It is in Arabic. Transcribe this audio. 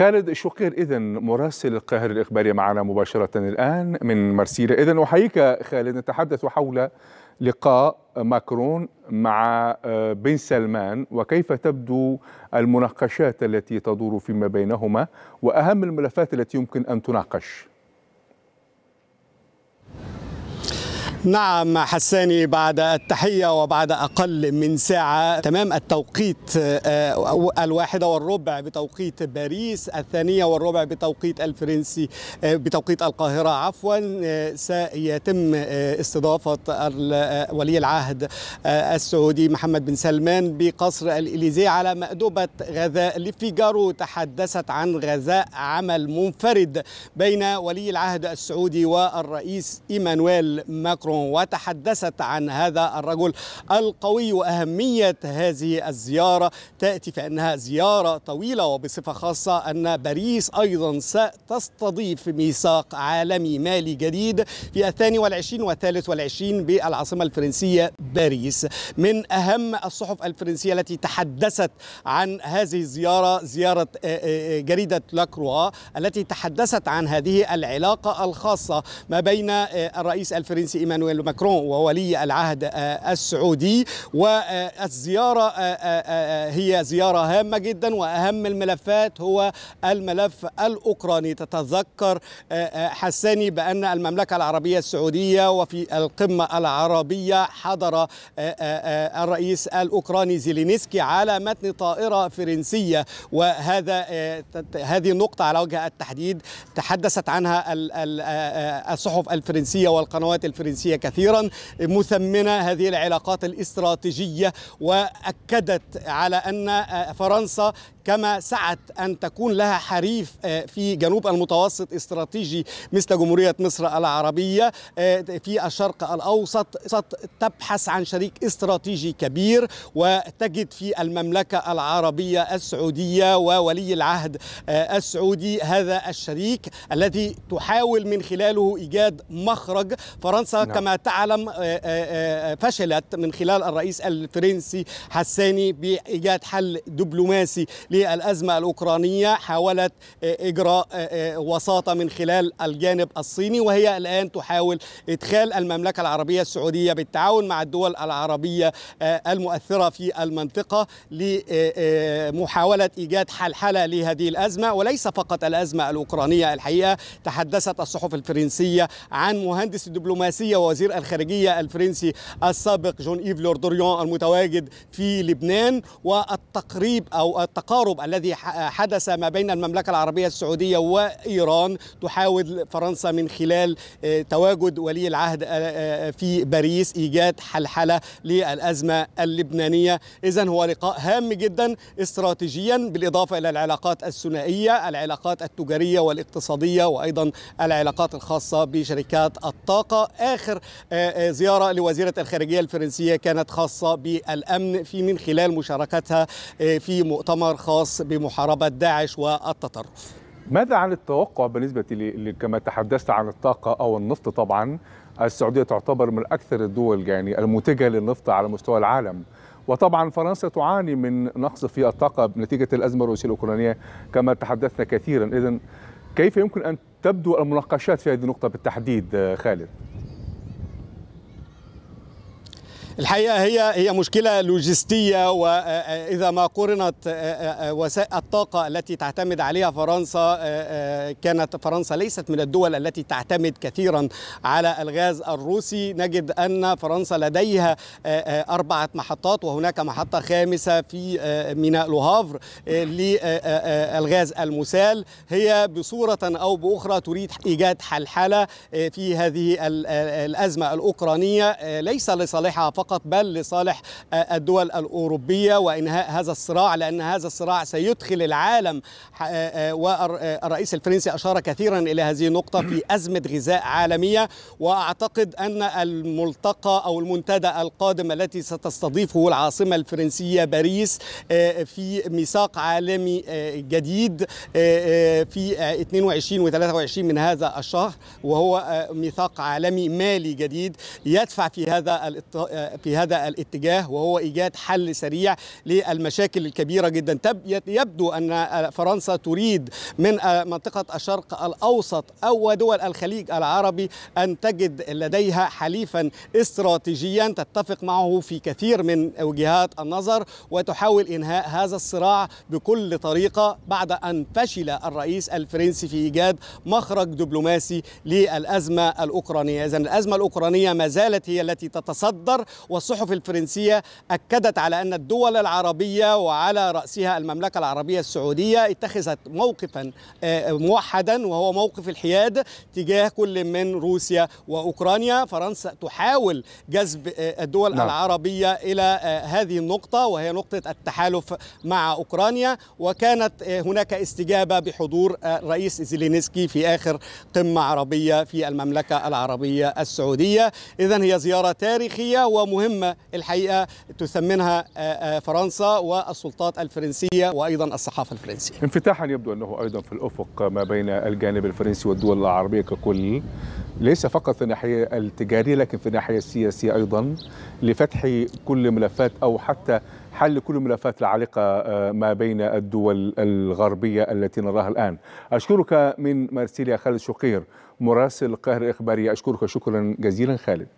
خالد شقير إذا مراسل القاهرة الإخبارية معنا مباشرة الآن من مرسيلة إذا أحييك خالد نتحدث حول لقاء ماكرون مع بن سلمان وكيف تبدو المناقشات التي تدور فيما بينهما وأهم الملفات التي يمكن أن تناقش. نعم حساني بعد التحية وبعد أقل من ساعة تمام التوقيت الواحدة والربع بتوقيت باريس الثانية والربع بتوقيت الفرنسي بتوقيت القاهرة عفوا سيتم استضافة ولي العهد السعودي محمد بن سلمان بقصر الإليزي على مأدبة غذاء لفيجارو تحدثت عن غذاء عمل منفرد بين ولي العهد السعودي والرئيس إيمانويل ماكرون. وتحدثت عن هذا الرجل القوي وأهمية هذه الزيارة. تأتي في انها زيارة طويلة وبصفة خاصة أن باريس أيضا ستستضيف ميثاق عالمي مالي جديد في الثاني والعشرين والثالث والعشرين بالعاصمة الفرنسية باريس. من أهم الصحف الفرنسية التي تحدثت عن هذه الزيارة زيارة جريدة لاكروا التي تحدثت عن هذه العلاقة الخاصة ما بين الرئيس الفرنسي إيمانويل إيمانويل ماكرون وولي العهد السعودي. والزيارة هي زيارة هامة جدا وأهم الملفات هو الملف الأوكراني. تتذكر حساني بأن المملكة العربية السعودية وفي القمة العربية حضر الرئيس الأوكراني زيلينسكي على متن طائرة فرنسية. وهذا هذه النقطة على وجه التحديد تحدثت عنها الصحف الفرنسية والقنوات الفرنسيه كثيرا مثمنة هذه العلاقات الاستراتيجية وأكدت على أن فرنسا كما سعت أن تكون لها حريف في جنوب المتوسط استراتيجي مثل جمهورية مصر العربية في الشرق الأوسط تبحث عن شريك استراتيجي كبير وتجد في المملكة العربية السعودية وولي العهد السعودي هذا الشريك الذي تحاول من خلاله إيجاد مخرج فرنسا نعم. كما تعلم فشلت من خلال الرئيس الفرنسي حساني بإيجاد حل دبلوماسي للأزمة الأوكرانية. حاولت إجراء وساطة من خلال الجانب الصيني وهي الآن تحاول إدخال المملكة العربية السعودية بالتعاون مع الدول العربية المؤثرة في المنطقة لمحاولة إيجاد حلحلة لهذه الأزمة. وليس فقط الأزمة الأوكرانية الحقيقة تحدثت الصحف الفرنسية عن مهندس الدبلوماسية ووزير الخارجية الفرنسي السابق جون إيف لوردوريون المتواجد في لبنان والتقريب أو التقارب التقارب الذي حدث ما بين المملكة العربية السعودية وإيران تحاول فرنسا من خلال تواجد ولي العهد في باريس إيجاد حلحلة للأزمة اللبنانية. إذا هو لقاء هام جدا استراتيجيا بالإضافة إلى العلاقات الثنائية العلاقات التجارية والاقتصادية وأيضا العلاقات الخاصة بشركات الطاقة. آخر زيارة لوزيرة الخارجية الفرنسية كانت خاصة بالأمن في من خلال مشاركتها في مؤتمر خاص بمحاربة داعش والتطرف. ماذا عن التوقع بالنسبة كما تحدثت عن الطاقة أو النفط؟ طبعا السعودية تعتبر من أكثر الدول يعني المنتجة للنفط على مستوى العالم. وطبعا فرنسا تعاني من نقص في الطاقة نتيجة الأزمة الروسية الأوكرانية كما تحدثنا كثيرا. إذا كيف يمكن أن تبدو المناقشات في هذه النقطة بالتحديد خالد؟ الحقيقة هي هي مشكلة لوجستية واذا ما قرنت وسائل الطاقة التي تعتمد عليها فرنسا كانت فرنسا ليست من الدول التي تعتمد كثيرا على الغاز الروسي. نجد أن فرنسا لديها أربعة محطات وهناك محطة خامسة في ميناء لوهافر للغاز المسال. هي بصورة أو بأخرى تريد إيجاد حلحلة في هذه الأزمة الأوكرانية ليس لصالحها فقط فقط بل لصالح الدول الأوروبية وإنهاء هذا الصراع لأن هذا الصراع سيدخل العالم والرئيس الفرنسي أشار كثيرا إلى هذه النقطة في أزمة غذاء عالمية وأعتقد أن الملتقى أو المنتدى القادم التي ستستضيفه العاصمة الفرنسية باريس في ميثاق عالمي جديد في 22 و 23 من هذا الشهر وهو ميثاق عالمي مالي جديد يدفع في هذا في هذا الاتجاه وهو إيجاد حل سريع للمشاكل الكبيرة جدا. يبدو أن فرنسا تريد من منطقة الشرق الأوسط أو دول الخليج العربي أن تجد لديها حليفا استراتيجيا. تتفق معه في كثير من وجهات النظر وتحاول إنهاء هذا الصراع بكل طريقة بعد أن فشل الرئيس الفرنسي في إيجاد مخرج دبلوماسي للأزمة الأوكرانية، اذا الأزمة الأوكرانية ما زالت هي التي تتصدر والصحف الفرنسية أكدت على أن الدول العربية وعلى رأسها المملكة العربية السعودية اتخذت موقفا موحدا وهو موقف الحياد تجاه كل من روسيا وأوكرانيا، فرنسا تحاول جذب الدول نعم. العربية إلى هذه النقطة وهي نقطة التحالف مع أوكرانيا. وكانت هناك استجابة بحضور الرئيس زيلينسكي في آخر قمة عربية في المملكة العربية السعودية، اذا هي زيارة تاريخية ومهمه الحقيقة تثمنها فرنسا والسلطات الفرنسية وأيضا الصحافة الفرنسية. انفتاحا يبدو أنه أيضا في الأفق ما بين الجانب الفرنسي والدول العربية ككل ليس فقط في الناحية التجارية لكن في الناحية السياسية أيضا لفتح كل ملفات أو حتى حل كل الملفات العالقة ما بين الدول الغربية التي نراها الآن. أشكرك من مارسيليا خالد شقير مراسل القاهرة الاخباريه أشكرك شكرا جزيلا خالد.